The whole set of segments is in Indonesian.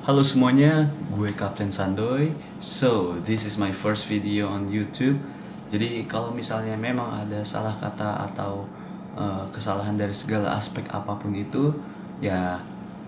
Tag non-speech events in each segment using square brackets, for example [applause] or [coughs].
Halo semuanya, gue Kapten Sandoy. So, this is my first video on YouTube. Jadi kalau misalnya memang ada salah kata atau uh, kesalahan dari segala aspek apa pun itu, ya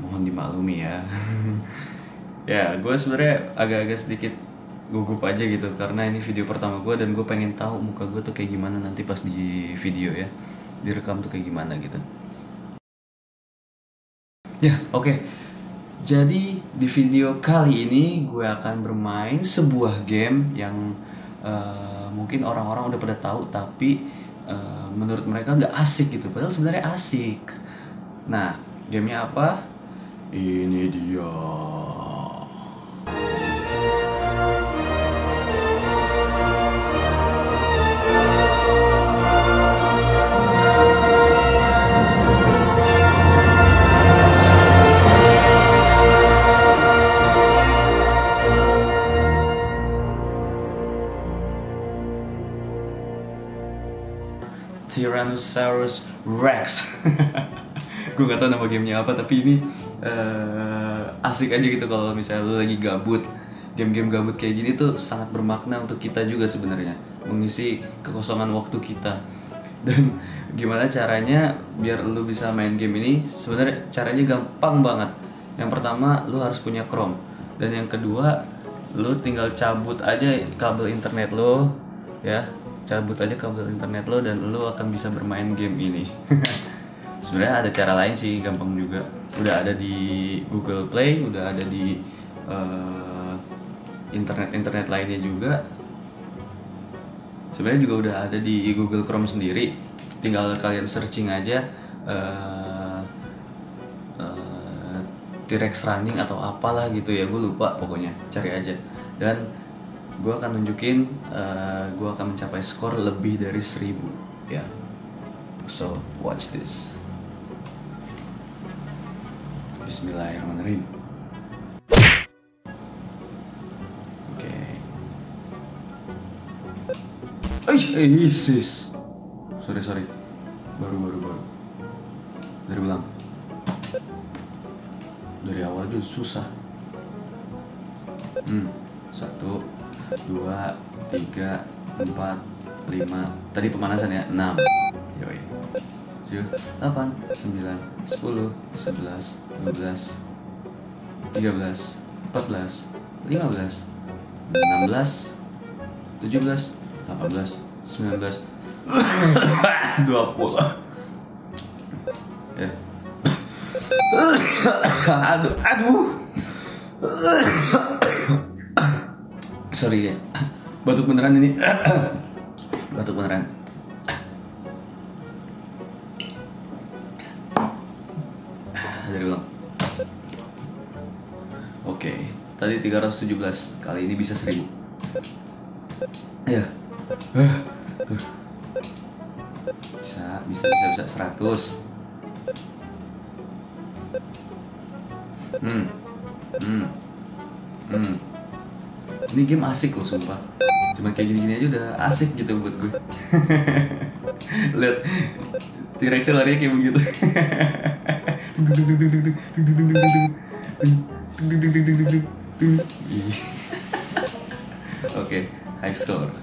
mohon dimaklumi ya. [laughs] ya, gue sebenarnya agak-agak sedikit gugup aja gitu karena ini video pertama gue dan gue pengen tahu muka gue tuh kayak gimana nanti pas di video ya direkam tuh kayak gimana gitu ya oke okay. Jadi di video kali ini gue akan bermain sebuah game yang uh, mungkin orang-orang udah pada tahu tapi uh, menurut mereka nggak asik gitu. Padahal sebenarnya asik. Nah gamenya apa? Ini dia Tyrannosaurus Rex. [laughs] gue gak tau nama gamenya apa tapi ini uh, asik aja gitu kalau misalnya lo lagi gabut. Game-game gabut kayak gini tuh sangat bermakna untuk kita juga sebenarnya mengisi kekosongan waktu kita. [laughs] Dan gimana caranya biar lo bisa main game ini? Sebenarnya caranya gampang banget. Yang pertama lo harus punya Chrome dan yang kedua lo tinggal cabut aja kabel internet lo ya cabut aja kabel internet lo dan lo akan bisa bermain game ini. [laughs] Sebenarnya ada cara lain sih gampang juga. Udah ada di Google Play udah ada di uh, internet internet lainnya juga. Sebenarnya juga udah ada di Google Chrome sendiri. Tinggal kalian searching aja uh, uh, T-Rex running atau apalah gitu ya. Gue lupa pokoknya. Cari aja. Dan gue akan nunjukin uh, gue akan mencapai skor lebih dari 1000 ya. So watch this. Bismillahirrahmanirrahim. Oke. Okay. Eh, isis sorry sorry. Baru baru baru. Dari ulang. Dari awal juga susah. Hmm satu dua tiga empat lima. Tadi pemanasan ya? Enam. Yoi. Tujuh delapan sembilan sepuluh sebelas dua belas tiga belas empat belas lima belas enam belas tujuh belas delapan belas sembilan belas [coughs] dua puluh. Ya [coughs] aduh aduh [coughs] sorry guys. [coughs] Batuk beneran ini. [coughs] Batuk beneran. [coughs] Dari ulang. Oke tadi 317 kali ini bisa 1000 ya. Bisa bisa bisa bisa. 100 hmm. Hmm. Hmm ini game asik loh sumpah. Cuman kayak gini-gini aja udah asik gitu buat gue. [laughs] Lihat T-Rex larinya kayak begitu. [laughs] Oke high score.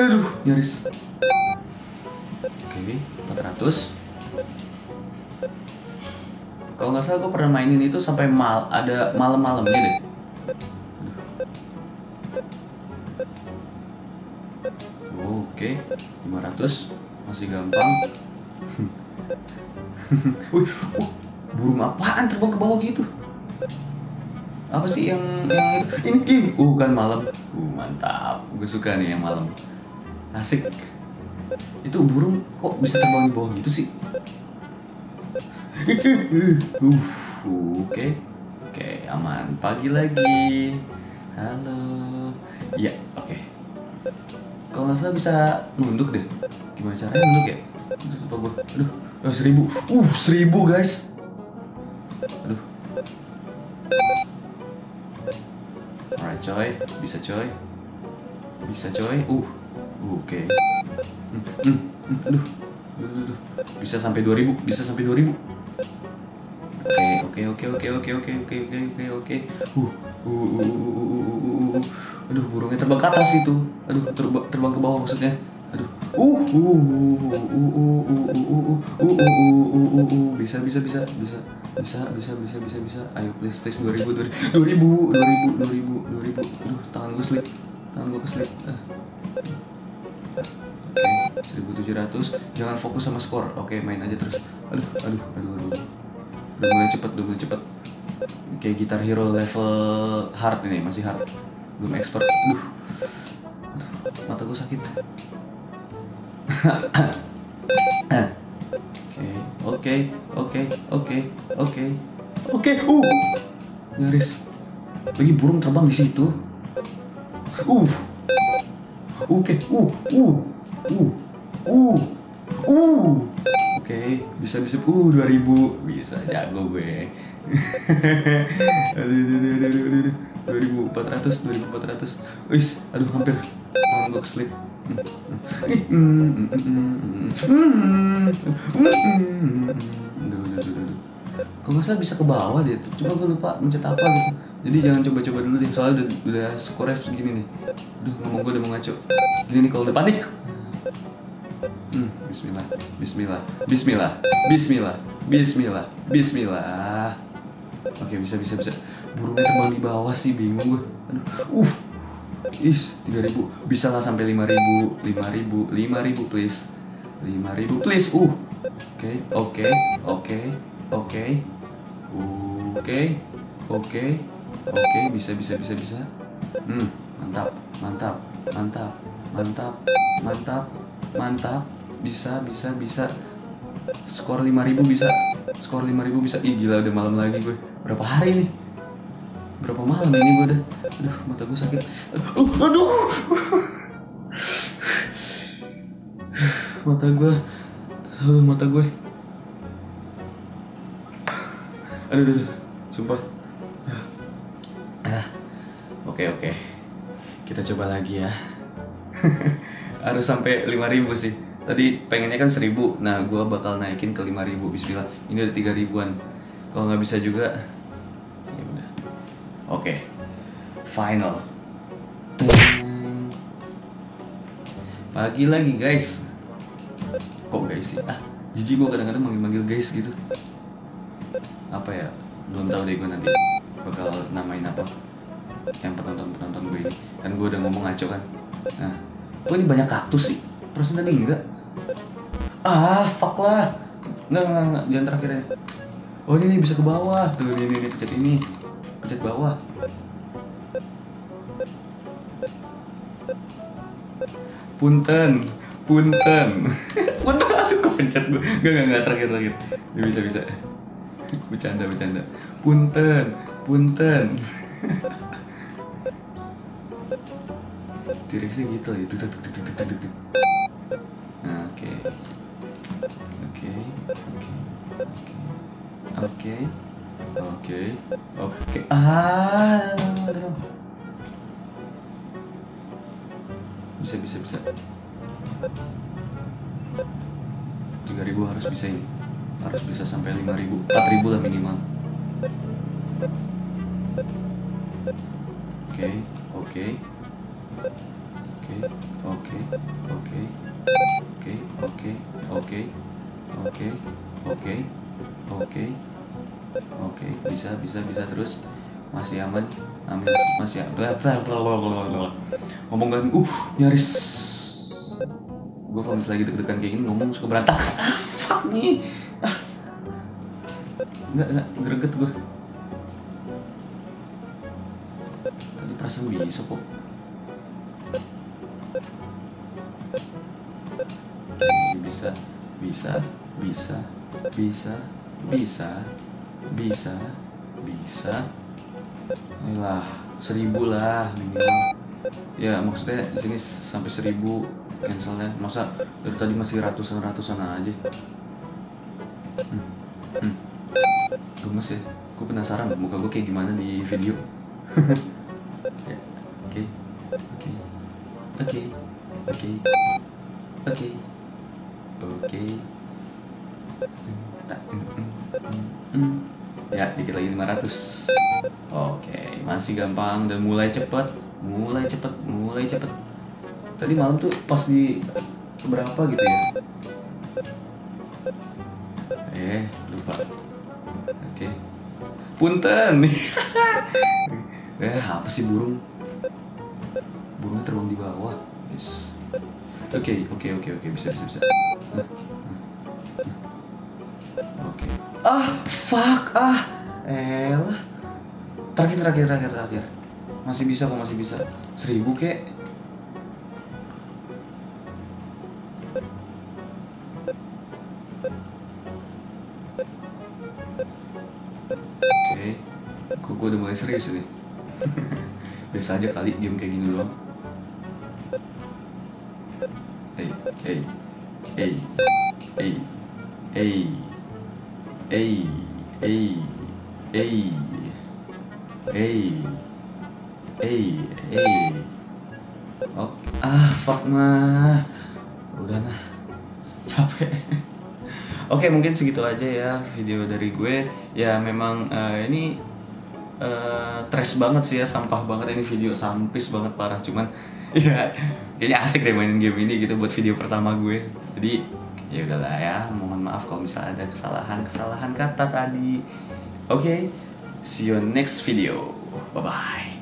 Aduh. Nyaris. Oke 400 kalau nggak salah gue pernah mainin itu sampai mal ada malam-malamnya deh Oke, 500 masih gampang. [laughs] Wih, uh, burung apaan terbang ke bawah gitu? Apa sih yang yang? Ini game. Uh, kan malam. Uh, mantap. Gue suka nih yang malam. Asik. Itu burung kok bisa terbang di bawah gitu sih? [laughs] uh, oke. Okay. Oke, okay, aman. Pagi lagi. Halo. Iya, oke. Okay. Kalau nggak salah bisa nunduk deh. Gimana caranya nunduk ya? Apa gue? Aduh, oh, seribu. Uh, seribu guys. Aduh. Alright coy, bisa coy. Bisa coy. Uh, uh oke. Okay. Hmm, hmm, hmm, aduh. Aduh, aduh, Bisa sampai 2000, bisa sampai 2000. Oke, okay, oke, okay, oke, okay, oke, oke, oke, oke, oke, oke. Uh, uh, uh, uh, uh, uh, uh, uh. Aduh burungnya terbang ke atas itu. Aduh terbang terbang ke bawah maksudnya. Aduh. Uh, uh, uh, uh, uh, uh, uh, uh, uh, uh, uh, uh, uh, uh. Bisa bisa bisa bisa bisa bisa bisa bisa bisa. Ayo please please 2000 2000 2000 2000 2000 2000. Aduh tangan gue slip. Tangan gue keslip. Ah. Oke, 1700. Jangan fokus sama skor. Oke, main aja terus. Aduh, aduh, aduh, aduh. Udah mulai cepet, udah mulai cepet. Kayak gitar hero level hard ini, masih hard. Belum expert. Aduh. Aduh, mata gue sakit. [laughs] Oke, oke, oke, oke, oke. Oke, uh. Nyaris. Lagi burung terbang di situ. Uh. Oke, uh, uh, uh, uh, uh. Oke, bisa bisa uh 2000 bisa jago gue. aduh, aduh, aduh, aduh, aduh, 2400, 2400. Wis, aduh hampir. Tangan gue aduh. Kalau nggak salah bisa ke bawah deh. Coba gue lupa mencet apa gitu. Jadi jangan coba-coba dulu deh. Soalnya udah, udah skornya segini nih. Aduh, ngomong gue udah mau ngaco. Gini nih kalau udah panik. Bismillah. Bismillah. Bismillah. Bismillah. Bismillah. Bismillah. Oke, bisa bisa bisa. Burungnya terbang di bawah sih, bingung gue. Aduh. Uh. Is, 3000 Bisa lah sampai 5000 5000 5000 please 5000 please Uh Oke, oke, oke, oke Oke, oke, oke Bisa, bisa, bisa, bisa Hmm, mantap, mantap, mantap, mantap, mantap, mantap Bisa, bisa, bisa. Skor 5000 bisa. Skor 5000 bisa. Ih gila udah malam lagi gue. Berapa hari nih? Berapa malam ini gue udah? Aduh mata gue sakit. Uh, Aduh. Mata gue. Aduh mata gue. Aduh aduh, aduh. Sumpah. Ah. Oke oke. Kita coba lagi ya. [laughs] Harus sampai 5000 sih Tadi pengennya kan 1000 Nah gue bakal naikin ke 5000 Bismillah. Ini udah 3000an Kalau nggak bisa juga ya Oke. Final. Pagi lagi guys. Kok guys sih? Ah, jijik gue kadang-kadang manggil-manggil guys gitu. Apa ya? Belum tahu deh gue nanti Bakal namain apa Yang penonton-penonton gue ini. Kan gue udah ngomong ngaco kan. Nah, kok ini banyak kaktus sih? Perasaan tadi enggak Ah, fuck lah. Enggak, enggak, enggak, jangan terakhirnya Oh ini nih bisa ke bawah. Tuh, ini, ini, pencet ini. Pencet bawah. Punten. Punten. [laughs] Punten. Aduh kok pencet gue Gak gak gak terakhir terakhir. Ya, Bisa bisa. [laughs] Bercanda bercanda. Punten. Punten. [laughs] T-Rexnya gitu ya Tuh tuh tuh tuh tuh tuh Oke. Oke. Oke. Ah. Bisa bisa bisa. 3000 harus bisa ini. Harus bisa sampai 5000, 4000 lah minimal. Oke, oke. oke. Oke, oke, oke. Oke, oke, oke. Oke, oke. Oke oke bisa bisa bisa terus. Masih aman. Amin. Masih bla ngomong kan uh nyaris. Gue kalau misalnya gitu deg-degan kayak gini ngomong suka berantakan [laughs] ah fuck nih ah. Nggak nggak greget gue tadi perasaan bisa kok. Bisa bisa bisa bisa bisa bisa bisa. Lah seribu lah minimal. Ya maksudnya di sini sampai seribu cancelnya. Masa dari tadi masih ratusan ratusan aja? Hmm. Hmm. gemes ya. Gue penasaran muka gue kayak gimana di video. [laughs] Oke oke oke oke oke oke. Tak Ya, dikit lagi 500. Oke, masih gampang dan mulai cepet, mulai cepet, mulai cepet. Tadi malam tuh pas di berapa gitu ya? Eh, lupa. Oke. Punten. [laughs] eh, apa sih burung? Burungnya terbang di bawah. Oke, oke, oke, oke, bisa, bisa, bisa. Oke. Ah, fuck, ah. Elah. Terakhir, terakhir, terakhir, terakhir. Masih bisa kok, masih bisa. Seribu kek. Kok gue udah mulai serius nih? [laughs] Biasa aja kali game kayak gini doang. Hey, hey, hey, hey, hey, hey, hey, hey, hey, hey, hey. Oh, ah, fuck mah. Udah nah, capek. [laughs] Oke, mungkin segitu aja ya video dari gue. Ya memang eh, ini eh trash banget sih ya, sampah banget ini video sampis banget parah. Cuman [laughs] ya kayaknya asik deh mainin game ini gitu buat video pertama gue. Jadi ya udahlah ya, mohon maaf kalau misalnya ada kesalahan-kesalahan kata tadi. Oke, see you next video. Bye bye.